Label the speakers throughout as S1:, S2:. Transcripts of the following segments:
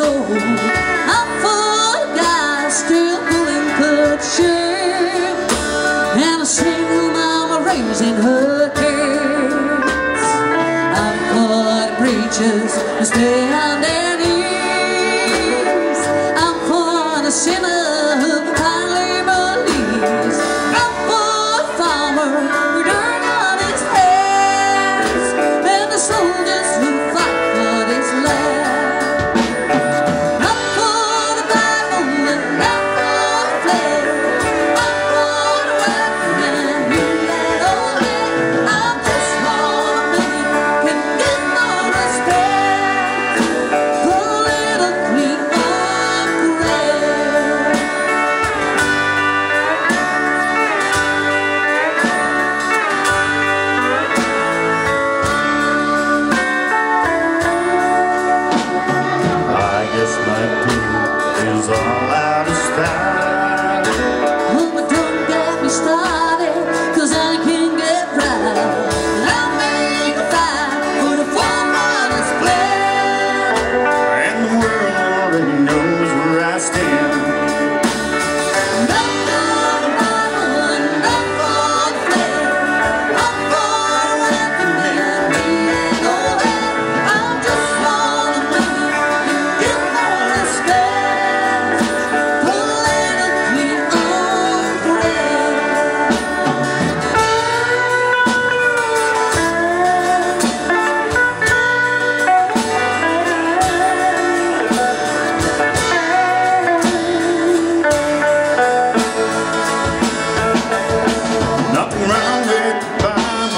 S1: soul. I'm full of God, still pulling culture. And a single mama raising her kids. I'm caught preachers, stay on there.
S2: style.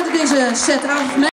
S1: sluiten deze set af.